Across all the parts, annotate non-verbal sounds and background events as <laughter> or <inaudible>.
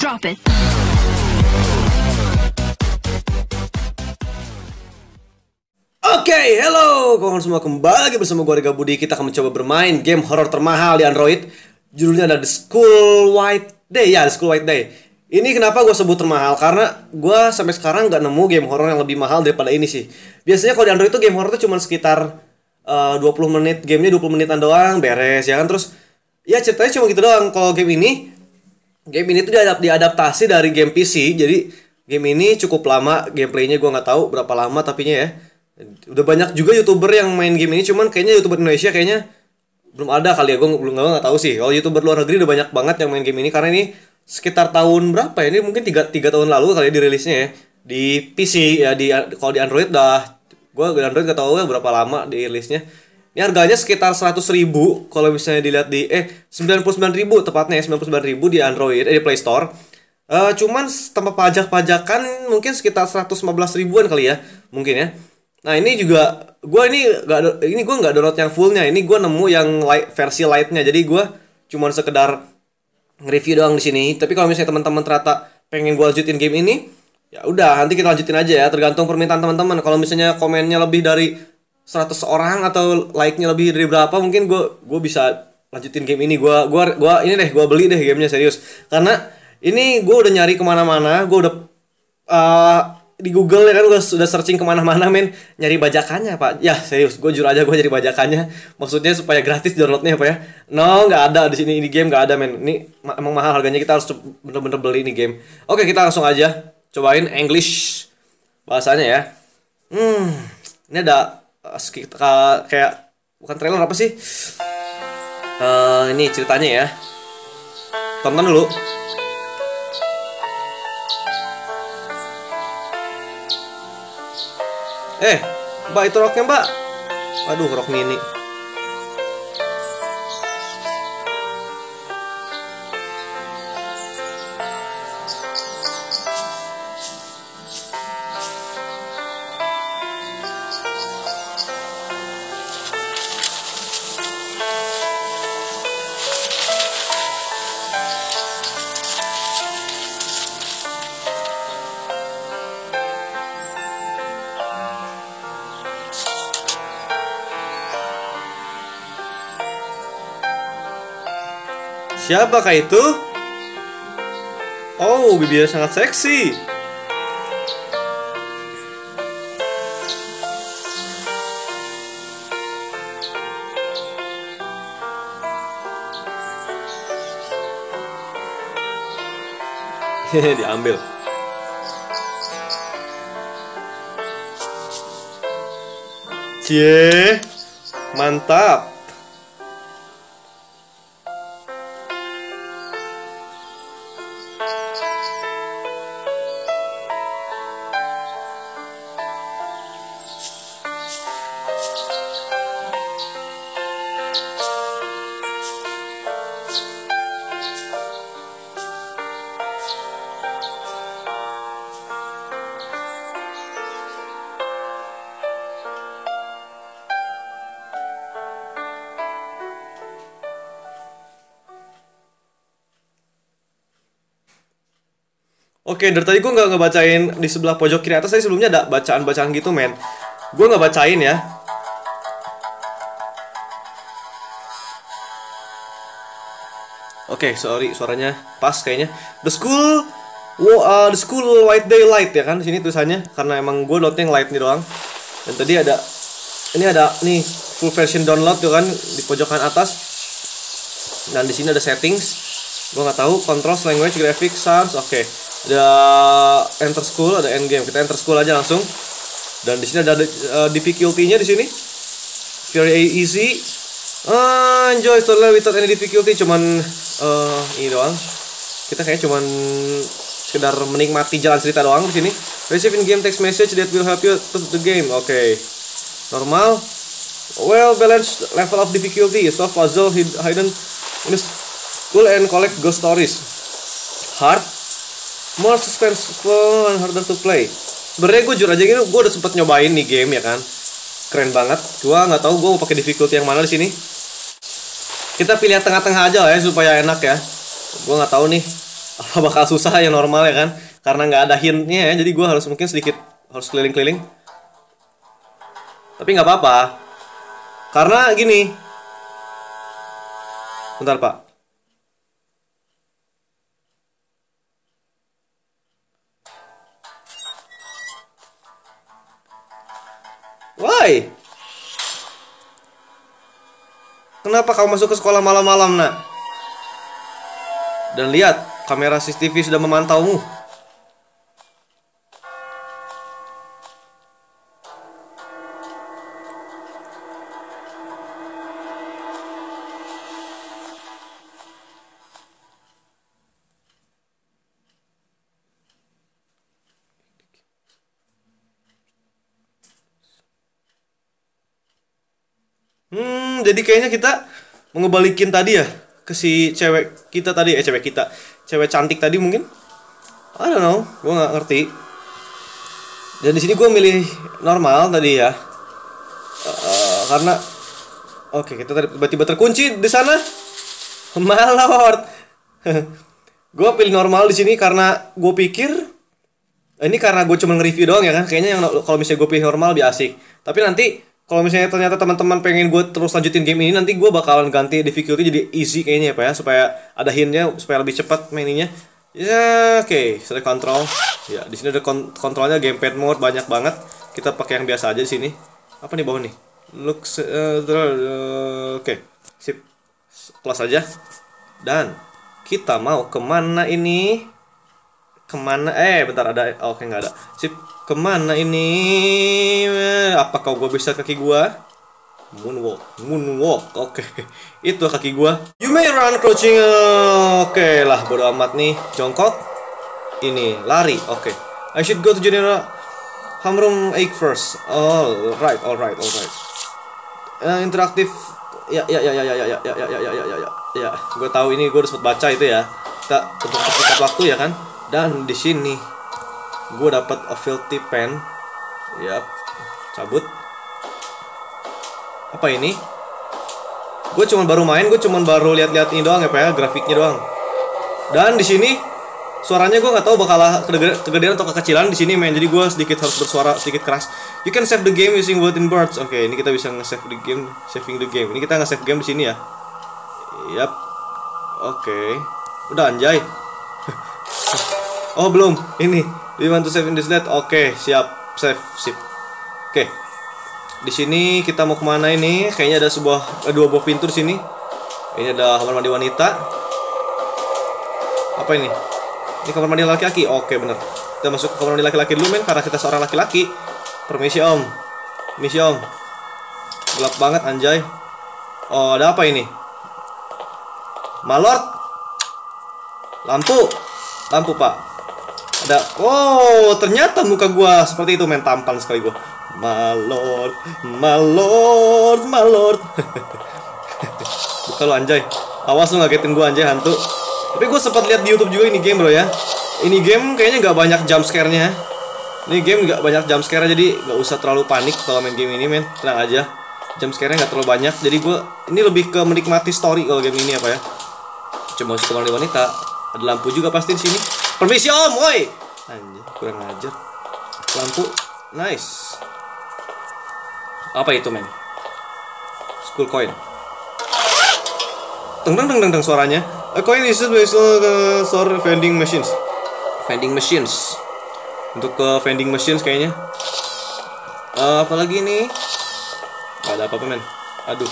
Drop it. Oke, hello kawan semua. Kembali lagi bersama gue Rega Budi. Kita akan mencoba bermain game horror termahal di Android. Judulnya ada The School White Day. Ya, The School White Day. Ini kenapa gue sebut termahal? Karena gue sampai sekarang nggak nemu game horror yang lebih mahal daripada ini sih. Biasanya kalau di Android itu game horror itu cuma sekitar eh, 20 menit. Gamenya 20 menitan doang, beres ya kan? Terus ya ceritanya cuma gitu doang. Kalau game ini game ini tuh diadap diadaptasi dari game PC jadi game ini cukup lama gameplaynya gue nggak tahu berapa lama tapinya ya. Udah banyak juga youtuber yang main game ini cuman kayaknya youtuber Indonesia kayaknya belum ada kali ya. Gue belum nggak tahu sih. Kalau youtuber luar negeri udah banyak banget yang main game ini karena ini sekitar tahun berapa ya? Ini mungkin tiga tiga tahun lalu kali ya dirilisnya ya. Di PC ya di kalau di Android dah gue di Android gak tahu ya berapa lama dirilisnya ini harganya sekitar 100 ribu kalau misalnya dilihat di eh 99 ribu tepatnya ya 99 ribu di Android eh, di Play Store. Eh cuman tanpa pajak-pajakan mungkin sekitar 115 ribuan kali ya mungkin ya. Nah ini juga gue ini gak ini gue nggak download yang fullnya ini gue nemu yang light, versi lightnya jadi gue cuman sekedar nge-review doang di sini. Tapi kalau misalnya teman-teman ternyata pengen gue lanjutin game ini ya udah nanti kita lanjutin aja ya tergantung permintaan teman-teman. Kalau misalnya komennya lebih dari 100 orang atau like-nya lebih dari berapa mungkin gue gue bisa lanjutin game ini. Gue gua gua ini deh gue beli deh gamenya serius. Karena ini gue udah nyari ke mana-mana gue udah uh, di Google ya kan gue sudah searching ke mana-mana men. Nyari bajakannya pak. Ya serius gue jujur aja gue nyari bajakannya. Maksudnya supaya gratis downloadnya apa ya. No nggak ada di sini di game nggak ada men. Ini ma- emang mahal harganya kita harus bener-bener beli ini game. Oke kita langsung aja cobain English bahasanya ya. Hmm ini ada uh, sekit- ka- kayak bukan trailer apa sih? Eh ini ceritanya ya. Tonton dulu. Eh mbak itu roknya mbak? Aduh rok mini Siapakah itu? Oh, bibirnya sangat seksi. Hehe, diambil. Cie, mantap. Oke, dari tadi gue nggak ngebacain di sebelah pojok kiri atas tadi sebelumnya ada bacaan-bacaan gitu, men. Gue nggak bacain ya. Oke, sorry suaranya pas kayaknya. The school, wo- uh, the school white day light ya kan di sini tulisannya karena emang gue downloadnya yang light nih doang. Dan tadi ada ini ada nih full version download tuh kan di pojokan atas. Dan di sini ada settings. Gue nggak tahu controls language graphics sounds. Oke. Ada enter school, ada end game. Kita enter school aja langsung. Dan di sini ada uh, difficulty-nya di sini. Very easy. Uh, enjoy story without any difficulty cuman uh, ini doang. Kita kayak cuman sekedar menikmati jalan cerita doang di sini. Receive in game text message that will help you to the game. Oke. Normal. Well balanced level of difficulty. Solve puzzle hid- hidden in school and collect ghost stories. Hard. More suspenseful and harder to play. Sebenarnya gue jujur aja gini, gue udah sempet nyobain nih game ya kan. Keren banget. Gua nggak tahu gue mau pakai difficulty yang mana di sini. Kita pilih yang tengah-tengah aja lah ya supaya enak ya. Gue nggak tahu nih <laughs> apa bakal susah ya normal ya kan karena nggak ada hintnya ya jadi gue harus mungkin sedikit harus keliling-keliling tapi nggak apa-apa karena gini bentar pak Why? Kenapa kau masuk ke sekolah malam-malam, nak? Dan lihat, kamera CCTV sudah memantaumu. Hmm, jadi kayaknya kita mau ngebalikin tadi ya ke si cewek kita tadi, eh cewek kita, cewek cantik tadi mungkin. I don't know, gue nggak ngerti. Dan di sini gue milih normal tadi ya, Eh, karena oke kita tadi tiba-tiba terkunci di sana. <laughs> Malord. <laughs> gue pilih normal di sini karena gue pikir ini karena gue cuma nge-review doang ya kan kayaknya yang kalau misalnya gue pilih normal lebih asik tapi nanti kalau misalnya ternyata teman-teman pengen gue terus lanjutin game ini nanti gue bakalan ganti difficulty jadi easy kayaknya ya pak ya supaya ada hintnya supaya lebih cepat mainnya ya oke okay. sudah kontrol ya di sini ada kon kontrolnya gamepad mode banyak banget. Kita pakai yang biasa aja di sini. Apa nih bawah nih? Look uh, oke okay. sip. Plus aja. Dan kita mau ke mana ini ke mana eh bentar ada oh, oke nggak ada sip ke mana ini apa kau gue bisa kaki gua moonwalk moonwalk oke itu kaki gua you may run crouching oke lah bodo amat nih jongkok ini lari oke I should go to general Hamrum egg first alright alright alright uh, interaktif ya ya ya ya ya ya ya ya ya ya ya ya ya ya gue tahu ini gue harus baca itu ya kita untuk percepat waktu ya kan dan di sini gue dapat a filthy pen. Yap cabut. Apa ini? Gue cuman baru main gue cuman baru lihat-lihat ini doang ya pak ya grafiknya doang. Dan di sini suaranya gue nggak tahu bakal kegedean atau kekecilan di sini main jadi gue sedikit harus bersuara sedikit keras. You can save the game using wooden birds oke okay, ini kita bisa nge-save the game saving the game. Ini kita nge-save game di sini ya. Yap. Oke. Okay. udah anjay oh belum. Ini we want to save in this net oke okay, siap. Save sip. Oke. Okay. di sini kita mau ke mana ini? Kayaknya ada sebuah eh, dua buah pintu di sini. Ini ada kamar mandi wanita. Apa ini? Ini kamar mandi laki-laki? Oke bener. Kita masuk ke kamar mandi laki-laki dulu men karena kita seorang laki-laki. Permisi om. Misi om. Gelap banget anjay. Oh ada apa ini? Malord? Lampu. Lampu pak ada oh ternyata muka gua seperti itu main tampan sekali gua. Malord malord malord <laughs> buka lu anjay. Awas lu ngagetin gua anjay hantu. Tapi gue sempat lihat di YouTube juga ini game bro ya. Ini game kayaknya nggak banyak jump scare-nya. Ini game nggak banyak jump scare jadi nggak usah terlalu panik kalau main game ini men. Tenang aja. Jump scare-nya nggak terlalu banyak. Jadi gue ini lebih ke menikmati story kalau game ini apa ya. Coba masuk kamar wanita ada lampu juga pasti di sini permisi om woi. Anjir kurang ajar. Lampu nice. Apa itu men? School coin. Teng teng teng teng suaranya. A coin is used uh, store vending machines. Vending machines. Untuk ke vending machines kayaknya. Uh, apa lagi nih Gak ada apa-apa men. Aduh.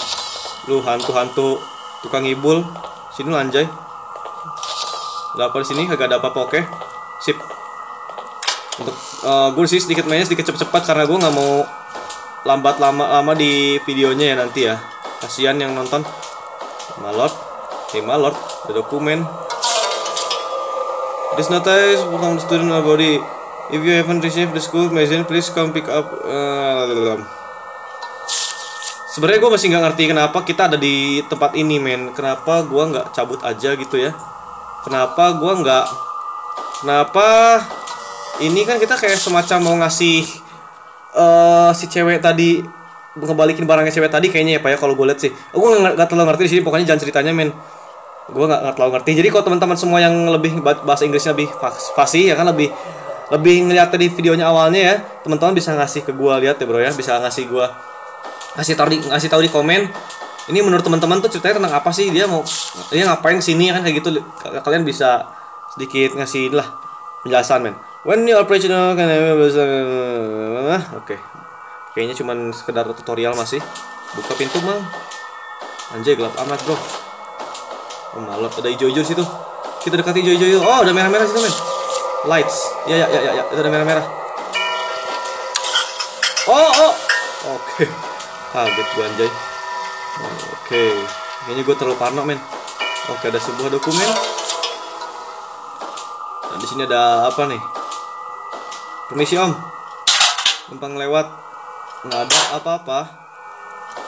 Lu hantu-hantu tukang ibul. Sini lu anjay Gak apa di sini kagak ada apa-apa oke? Sip. Untuk uh, gue sih sedikit mainnya sedikit cepet-cepet karena gue nggak mau lambat lama-lama di videonya ya nanti ya. Kasihan yang nonton. Malot hey malot the dokumen. This notice from the student body. If you haven't received the school magazine please come pick up uh, sebenarnya gue masih nggak ngerti kenapa kita ada di tempat ini men. Kenapa gue nggak cabut aja gitu ya kenapa gue nggak kenapa ini kan kita kayak semacam mau ngasih uh, si cewek tadi ngebalikin barangnya cewek tadi kayaknya ya pak ya kalau gue lihat sih. Gue nggak terlalu ngerti di sini pokoknya jangan ceritanya men. Gue nggak terlalu ngerti. Jadi kalau teman-teman semua yang lebih ba- bahasa Inggrisnya lebih fas- fasih ya kan lebih lebih ngeliat tadi videonya awalnya ya teman-teman bisa ngasih ke gue lihat ya bro ya. Bisa ngasih gue ngasih tahu di ngasih tahu di komen ini menurut teman-teman tuh ceritanya tentang apa sih? Dia mau dia ngapain sini kan? Kayak gitu. Kalian bisa sedikit ngasih lah penjelasan men. When you operational kan oke. Kayaknya cuman sekedar tutorial masih. Buka pintu mang. Anjay gelap amat bro. Oh malam. Ada hijau-hijau situ. Kita dekati hijau-hijau oh udah merah-merah situ men. Lights. Ya ya ya ya, ya. itu ada merah-merah. Oh oh. Oke. <laughs> Kaget gua anjay oke kayaknya gua terlalu parno men. Oke ada sebuah dokumen. Nah di sini ada apa nih? Permisi om. Numpang lewat. Nggak ada apa-apa.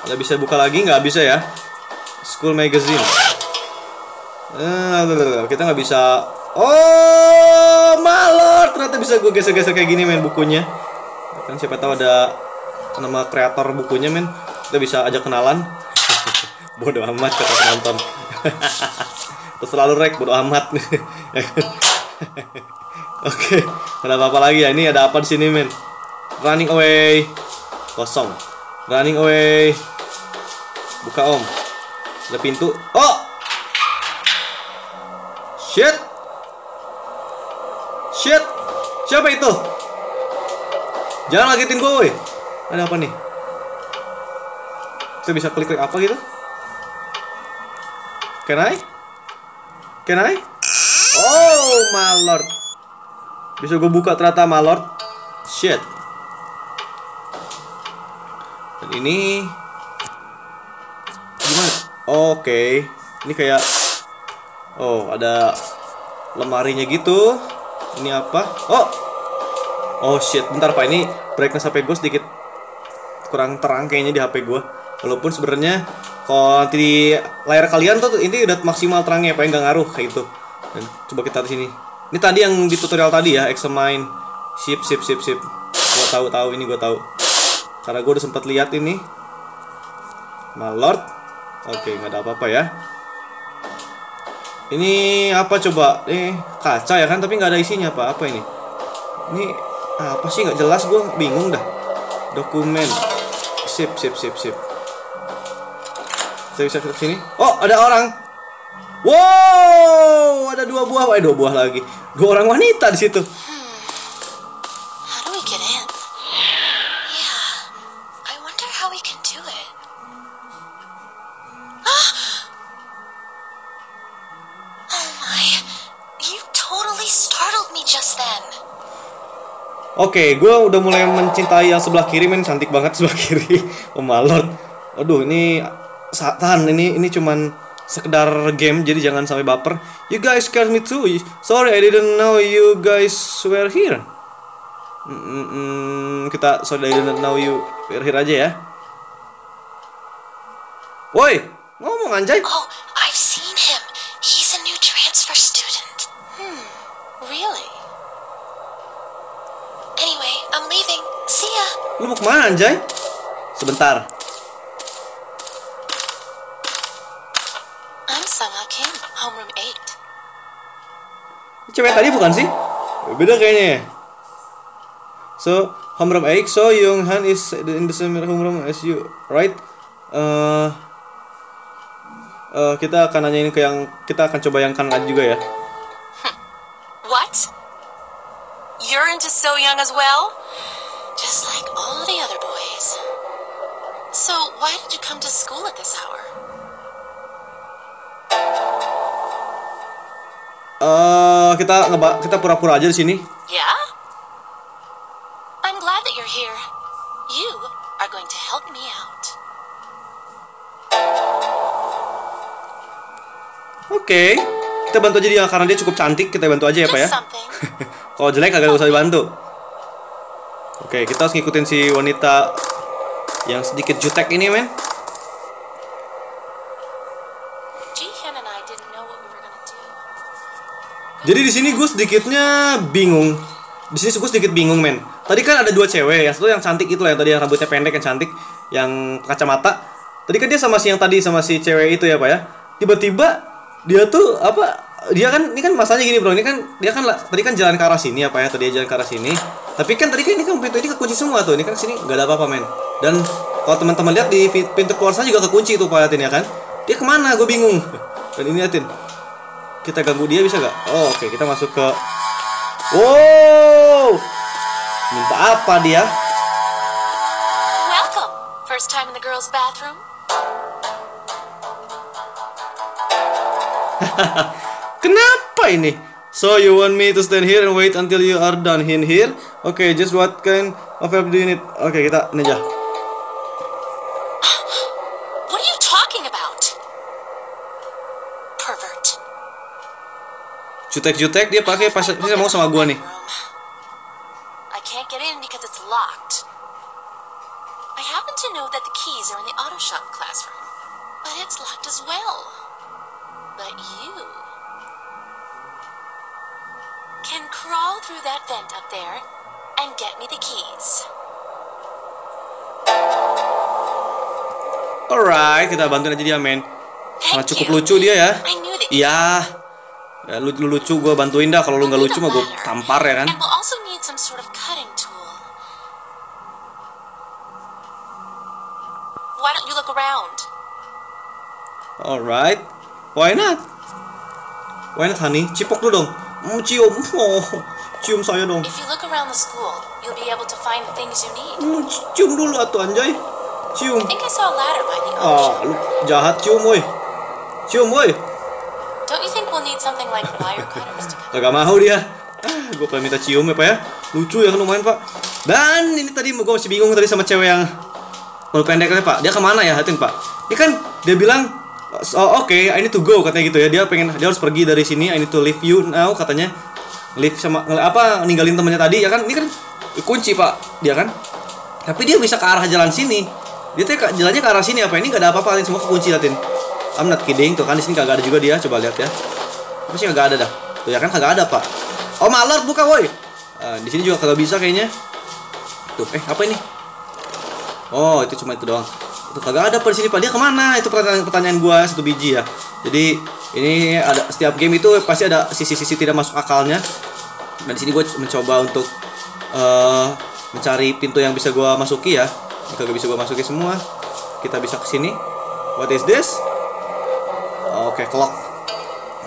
Ada bisa buka lagi? Nggak bisa ya? School magazine. Eh, kita nggak bisa. Oh malor! Ternyata bisa gue geser-geser kayak gini men bukunya. Kan siapa tahu ada nama kreator bukunya men. Kita bisa ajak kenalan bodoh amat kata penonton. <laughs> Terserah lu rek bodoh amat. <laughs> Oke ada apa lagi ya? Ini ada apa di sini men? Running away. Kosong. Running away. Buka om. Ada pintu. Oh! Shit! Shit! Siapa itu? Jangan ngagetin gue ada apa nih? Saya bisa klik klik apa gitu can I? Can I? Oh my lord. Bisa gue buka ternyata my lord. Shit. Dan ini gimana? Oke. Ini kayak oh ada lemarinya gitu. Ini apa? Oh! Oh shit. Bentar pak. Ini brightness HP gue sedikit kurang terang kayaknya di HP gue walaupun sebenarnya kalau di layar kalian tuh ini udah maksimal terangnya pak nggak ngaruh kayak gitu. Dan coba kita di sini. Ini tadi yang di tutorial tadi ya examine sip sip sip sip. Gue tahu tahu ini gue tahu. Karena gue udah sempat lihat ini. My lord oke nggak ada apa-apa ya. Ini apa coba? Eh kaca ya kan tapi nggak ada isinya apa apa ini? Ini apa sih? Nggak jelas gue bingung dah. Dokumen. Sip sip sip sip saya bisa ke sini oh ada orang wow ada dua buah eh dua buah lagi dua orang wanita di situ do it. oh my. Oke, gue udah mulai mencintai yang sebelah kiri, men cantik banget sebelah kiri. <laughs> Oh malor. Aduh, ini tahan ini ini cuman sekedar game, jadi jangan sampai baper. You guys scared me too. Sorry, I didn't know you guys were here. Mm, mm, kita sorry I didn't know you were here aja ya. Woi, ngomong anjay. Oh, I've seen him. He's a new transfer student. Hmm, really? Anyway, I'm leaving. See ya. Lu mau ke mana anjay? Sebentar. I'm Sama Kim, homeroom 8. Ini Cewek tadi bukan sih? Beda kayaknya ya. So, homeroom 8, so Young Han is in the same homeroom as you, right? Eh eh, kita akan nanyain ke yang kita akan coba yang kanan aja juga ya. <laughs> What? You're into So Young as well? Just like all the other boys. So, why did you come to school at this hour? Eh kita ngeba kita pura-pura aja di sini. Yeah? I'm glad that you're here. You are going to help me out. Oke. Kita bantu aja dia karena dia cukup cantik, kita bantu aja ya, Pak ya. <laughs> Kalau jelek kagak usah dibantu. Oke, kita harus ngikutin si wanita yang sedikit jutek ini, men. Jihyun and I didn't know what we were gonna do. Jadi di sini gue sedikitnya bingung. Di sini gue sedikit bingung, men. Tadi kan ada dua cewek, yang satu yang cantik itu lah, yang tadi yang rambutnya pendek yang cantik, yang kacamata. Tadi kan dia sama si yang tadi sama si cewek itu ya, Pak ya. Tiba-tiba dia tuh apa dia kan ini kan masalahnya gini bro. Ini kan dia kan tadi kan jalan ke arah sini apa ya. Tadi dia jalan ke arah sini. Tapi kan tadi kan ini kan pintu ini kekunci semua tuh. Ini kan sini nggak ada apa-apa men. Dan kalau teman-teman lihat di pintu keluar sana juga kekunci tuh pak liatin ya kan? Dia ke mana? Gue bingung. <laughs> Dan ini liatin kita ganggu dia bisa nggak oh oke kita masuk ke wow minta apa dia Welcome. First time in the girls' bathroom? <laughs> Kenapa ini? So you want me to stand here and wait until you are done in here? Okay, just what kind of help do you need? Oke, kita ini aja. What are you talking about? Pervert. Jutek-jutek dia pakai pas dia mau sama gua nih. I can't get in because it's locked. I happen to know that the keys are in the auto shop classroom, but it's locked as well. But you can crawl through that vent up there and get me the keys. Alright, kita bantuin aja dia, men. Nah, cukup lucu dia ya. Iya. Ya, lu, lu lucu gua bantuin dah. Kalau lu nggak lucu mah gua tampar ya kan. Sort of. Why don't you look around? Alright. Why not? Why not, honey? Cipok lu dong. Mm, cium. <laughs> Oh, cium saya dong. If you look around the school, you'll be able to find the things you need. Mm, cium dulu atuh anjay. Cium. I think I saw a ladder by the Ah, lu jahat cium woi. Cium woi. Kagak mau dia. Ah, gue pengen minta cium ya pak ya. Lucu ya kan lumayan pak. Dan ini tadi gue masih bingung tadi sama cewek yang Lalu pendeknya pak. Dia ke mana ya hatin pak? Ini kan dia bilang oh, oke I need to go katanya gitu ya. Dia pengen dia harus pergi dari sini. I need to leave you now katanya. Leave sama apa ninggalin temannya tadi ya kan? Ini kan kunci pak dia kan. Tapi dia bisa ke arah jalan sini. Dia tuh jalannya ke arah sini apa ini nggak ada apa-apa semua kekunci Latin. I'm not kidding tuh kan di sini kagak ada juga dia coba lihat ya. Apa sih kagak ada dah? Tuh ya kan kagak ada pak. Oh malor buka woi. Ah, di sini juga kagak bisa kayaknya. Tuh eh apa ini? Oh itu cuma itu doang. Itu kagak ada di sini pak. Dia ke mana? Itu pertanyaan pertanyaan gua satu biji ya. Jadi ini ada setiap game itu pasti ada sisi-sisi tidak masuk akalnya. Dan di sini gue mencoba untuk eh mencari pintu yang bisa gua masuki ya. Kagak bisa gua masuki semua. Kita bisa ke sini. What is this? Oke, clock.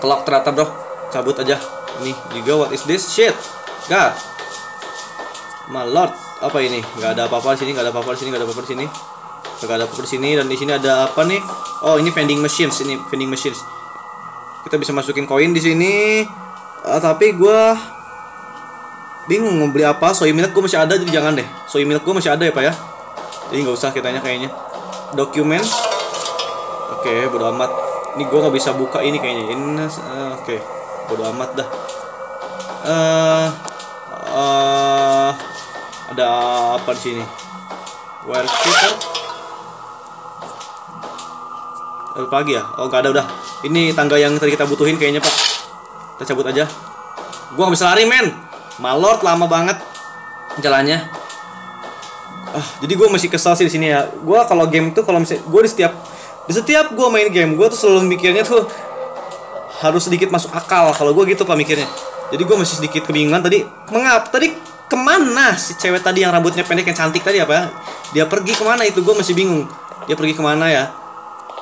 Clock ternyata bro. Cabut aja. Ini juga what is this? Shit. God. My lord. Apa ini? Gak ada apa-apa di sini, gak ada apa-apa di sini, gak ada apa-apa di sini. Gak ada apa-apa di sini dan di sini ada apa nih? Oh, ini vending machines, ini vending machines. Kita bisa masukin koin di sini. Ah, tapi gua bingung mau beli apa. Soy milk gua masih ada jadi jangan deh. Soy milk gua masih ada ya, Pak ya. Jadi nggak usah kitanya kayaknya. Dokumen. Oke, bodo amat. Ini gua nggak bisa buka ini kayaknya. Ini eh, oke. Bodo amat dah. Eh eh, ada apa di sini? Where? Ada apa lagi ya? Oh, nggak ada udah. Ini tangga yang tadi kita butuhin kayaknya, Pak. Kita cabut aja. Gua nggak bisa lari, men. Malort lama banget jalannya. Ah, jadi gue masih kesal sih di sini ya. Gue kalau game tuh kalau misalnya gue di setiap di setiap gue main game gue tuh selalu mikirnya tuh harus sedikit masuk akal kalau gue gitu pak mikirnya. Jadi gue masih sedikit kebingungan tadi mengapa tadi ke mana si cewek tadi yang rambutnya pendek yang cantik tadi apa? Dia pergi ke mana itu gue masih bingung. Dia pergi ke mana ya?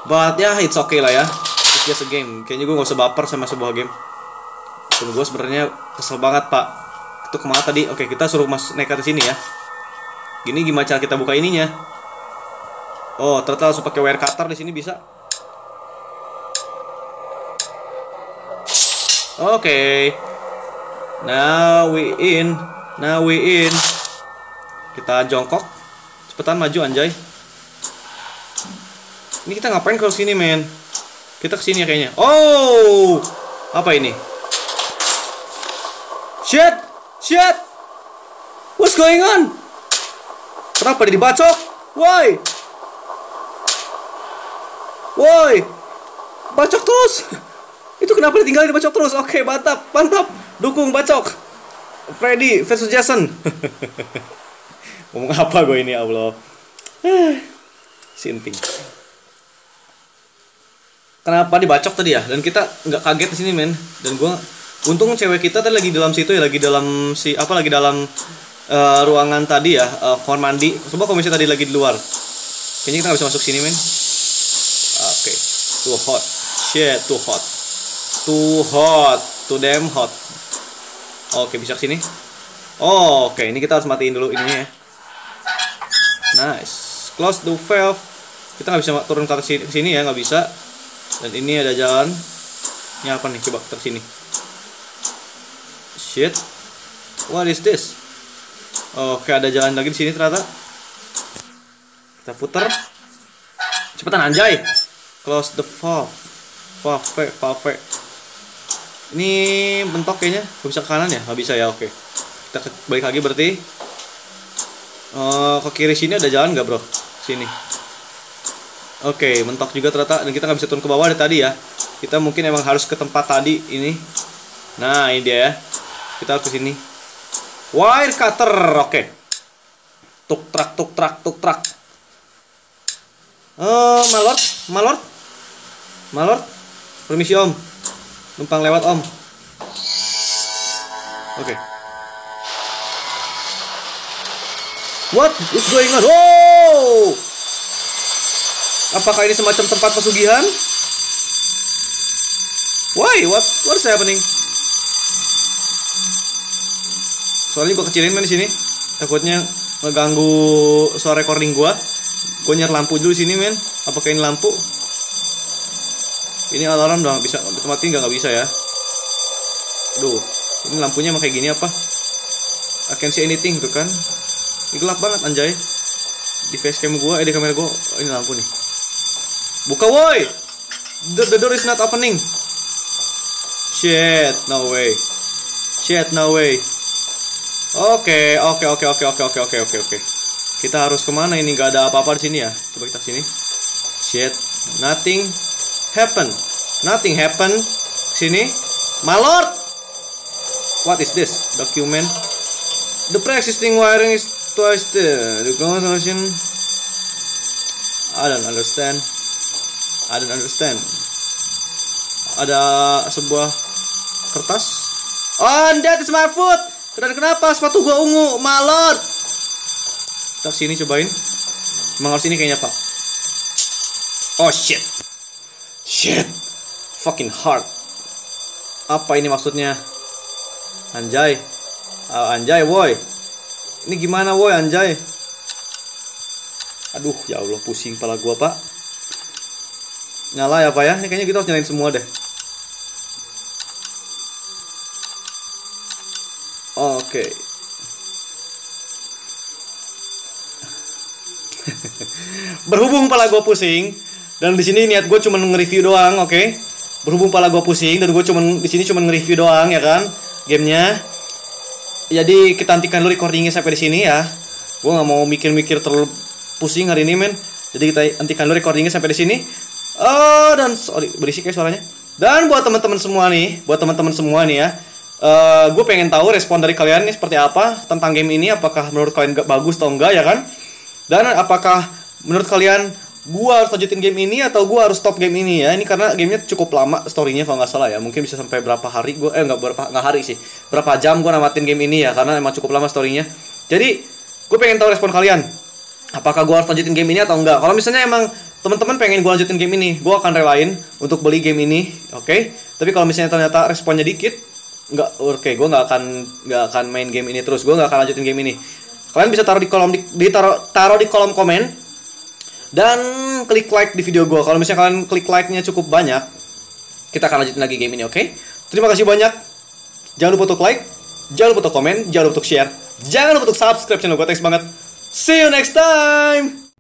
But ya it's okay lah ya. It's just a game. Kayaknya gue gak usah baper sama sebuah game. Kalau gue sebenarnya kesel banget pak. Itu ke mana tadi? Oke kita suruh mas nekat di sini ya. Gini gimana cara kita buka ininya? Oh, ternyata langsung pakai wire cutter di sini bisa. Oke. Now we in. Now we in. Kita jongkok. Cepetan maju anjay. Ini kita ngapain ke sini, men? Kita ke sini ya kayaknya. Oh! Apa ini? Shit! Shit! What's going on? Kenapa dibacok? Woi! Woi! Bacok terus! Itu kenapa ditinggalin dibacok terus? Oke, mantap, mantap. Dukung bacok. Freddy versus Jason. <laughs> Ngomong apa gue ini, ya Allah. <sighs> Sinting. kenapa dibacok tadi ya dan kita nggak kaget di sini men dan gue untung cewek kita tadi lagi dalam situ ya lagi dalam si apa lagi dalam eh, ruangan tadi ya eh, kamar mandi coba misalnya tadi lagi di luar kayaknya kita nggak bisa masuk sini men too hot. Shit too hot. Too hot. Too damn hot. Oke bisa ke sini oh, oke ini kita harus matiin dulu ininya ya. Nice. Close the valve. Kita nggak bisa turun ke sini ya nggak bisa. Dan ini ada jalan ini apa nih? Coba ke sini. Shit. What is this? Oke ada jalan lagi di sini ternyata. Kita putar. Cepetan anjay close the valve valve valve ini bentok kayaknya nggak bisa ke kanan ya nggak bisa ya oke kita ke, balik lagi berarti Eh, ke kiri sini ada jalan nggak bro sini Oke, mentok juga ternyata dan kita nggak bisa turun ke bawah dari tadi ya. Kita mungkin emang harus ke tempat tadi ini. Nah, ini dia ya. Kita ke sini. Wire cutter, oke. Tuk trak tuk trak tuk trak. Oh, malord, malord. Malord. Permisi Om. Numpang lewat Om. Oke. What is going on? Wow! Apakah ini semacam tempat pesugihan? Why? What? What is happening? Soalnya gue kecilin main di sini. Takutnya ngeganggu suara recording gua. Gue nyari lampu dulu sini men. Apakah ini lampu? Ini alarm udah bisa, mati nggak bisa ya. Duh, ini lampunya emang kayak gini apa? I can see anything tuh kan. Ini gelap banget anjay. Di facecam gua, eh di kamera gua, oh, ini lampu nih. Buka woi. The, the door is not opening. Shit, no way. Shit, no way. Oke, oke, oke, oke, oke, oke, oke, oke, oke. Kita harus ke mana ini? nggak ada apa-apa di sini ya. Coba kita sini. Shit, nothing happen. Nothing happen. Sini, my lord. What is this? Document. The pre-existing wiring is twice the the. I don't understand. I don't understand. Ada sebuah kertas. Oh, that is my foot. Dan kenapa sepatu gua ungu, malot? Kita sini cobain. Emang harus kayaknya, Pak. Oh shit. Shit. Fucking hard. Apa ini maksudnya? Anjay. Ah, anjay, woi. Ini gimana, woi, anjay? Aduh, ya Allah, pusing kepala gua, Pak. Nyala ya, Pak ya? Ini kayaknya kita harus nyalain semua deh. Oke. <laughs> Berhubung pala gue pusing dan di sini niat gue cuma nge-review doang, oke? Berhubung pala gue pusing dan gue cuma di sini cuma nge-review doang ya kan, gamenya. Jadi kita hentikan dulu recordingnya sampai di sini ya. Gue nggak mau mikir-mikir terlalu pusing hari ini men. Jadi kita hentikan dulu recordingnya sampai di sini. Oh dan sorry berisik ya suaranya. Dan buat teman-teman semua nih, buat teman-teman semua nih ya, eh gue pengen tahu respon dari kalian nih seperti apa tentang game ini. Apakah menurut kalian gak bagus atau enggak ya kan? Dan apakah menurut kalian gua harus lanjutin game ini atau gua harus stop game ini ya? Ini karena gamenya cukup lama storynya kalau nggak salah ya. Mungkin bisa sampai berapa hari gua eh nggak berapa nggak hari sih. Berapa jam gua namatin game ini ya karena emang cukup lama storynya. Jadi gue pengen tahu respon kalian. Apakah gua harus lanjutin game ini atau enggak? Kalau misalnya emang teman-teman pengen gua lanjutin game ini, gua akan relain untuk beli game ini, oke? Tapi kalau misalnya ternyata responnya dikit, nggak oke, gua nggak akan nggak akan main game ini terus. Gua nggak akan lanjutin game ini. Kalian bisa taruh di kolom di, di taruh, taruh di kolom komen dan klik like di video gue. Kalau misalnya kalian klik like-nya cukup banyak, kita akan lanjutin lagi game ini, oke? Terima kasih banyak. Jangan lupa untuk like, jangan lupa untuk komen, jangan lupa untuk share, jangan lupa untuk subscribe channel gue. Thanks banget. See you next time.